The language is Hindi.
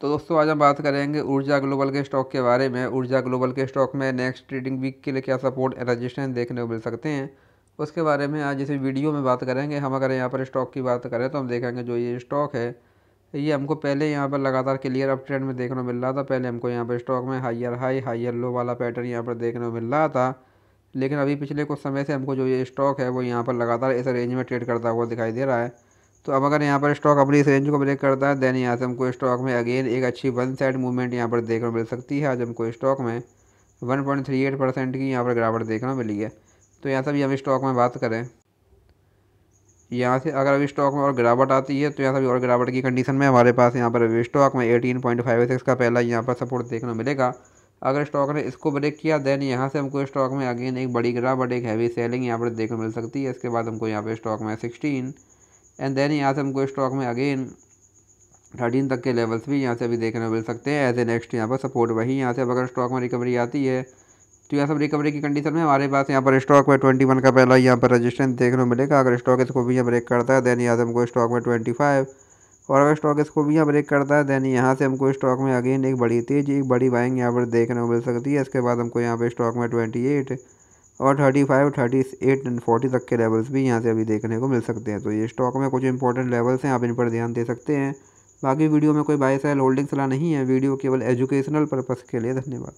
तो दोस्तों, आज हम बात करेंगे ऊर्जा ग्लोबल के स्टॉक के बारे में। ऊर्जा ग्लोबल के स्टॉक में नेक्स्ट ट्रेडिंग वीक के लिए क्या सपोर्ट रजिस्ट्रेशन देखने को मिल सकते हैं, उसके बारे में आज इस वीडियो में बात करेंगे। हम अगर यहाँ पर स्टॉक की बात करें तो हम देखेंगे जो ये स्टॉक है, ये हमको पहले यहाँ पर लगातार क्लियर अप ट्रेंड में देखने को मिल रहा था। पहले हमको यहाँ पर स्टॉक में हाइयर हाई हाइयर लो वाला पैटर्न यहाँ पर देखने को मिल रहा था, लेकिन अभी पिछले कुछ समय से हमको जो ये स्टॉक है वो यहाँ पर लगातार इस रेंज में ट्रेड करता हुआ दिखाई दे रहा है। तो अब अगर यहाँ पर स्टॉक अपनी इस रेंज को ब्रेक करता है देन यहाँ से हमको स्टॉक में अगेन एक अच्छी वन साइड मूवमेंट यहाँ पर देखने को मिल सकती है। आज हमको स्टॉक में one point three eight percent की यहाँ पर गिरावट देखने को मिली है। तो यहाँ से भी हम स्टॉक में बात करें। यहाँ से अगर अभी स्टॉक में और गिरावट आती है तो यहाँ से भी और गिरावट की कंडीशन में हमारे पास यहाँ पर अभी स्टॉक में एटीन पॉइंट फाइव सिक्स का पहला यहाँ पर सपोर्ट देखने मिलेगा। अगर स्टॉक ने इसको ब्रेक किया देन यहाँ से हमको स्टॉक में अगेन एक बड़ी गिरावट, एक हैवी सेलिंग यहाँ पर देखने मिल सकती है। इसके बाद हमको यहाँ पर स्टॉक में सिक्सटीन एंड देन यहाँ से हमको स्टॉक में अगेन थर्टीन तक के लेवल्स भी यहाँ से अभी देखने को मिल सकते हैं। एज ए नेक्स्ट यहाँ पर सपोर्ट वही यहाँ से अब अगर स्टॉक में रिकवरी आती है तो यहाँ सब रिकवरी की कंडीशन में हमारे पास यहाँ पर स्टॉक में ट्वेंटी वन का पहला यहाँ पर रजिस्ट्रेशन देखने को मिलेगा। अगर स्टॉक इसको भी यहाँ ब्रेक करता है देन यहाँ से हमको स्टॉक में ट्वेंटी फाइव और अगर स्टॉक इसको भी यहाँ ब्रेक करता है देन यहाँ से हमको स्टॉक में अगेन एक बड़ी तेज, एक बड़ी बाइंग यहाँ पर देखने को मिल सकती है। इसके बाद हमको यहाँ पर स्टॉक में ट्वेंटी एट और thirty five thirty eight and forty तक के लेवल्स भी यहाँ से अभी देखने को मिल सकते हैं। तो ये स्टॉक में कुछ इंपॉर्टेंट लेवल्स हैं, आप इन पर ध्यान दे सकते हैं। बाकी वीडियो में कोई बाय सेल होल्डिंग सलाह नहीं है। वीडियो केवल एजुकेशनल पर्पज़ के लिए धन्यवाद।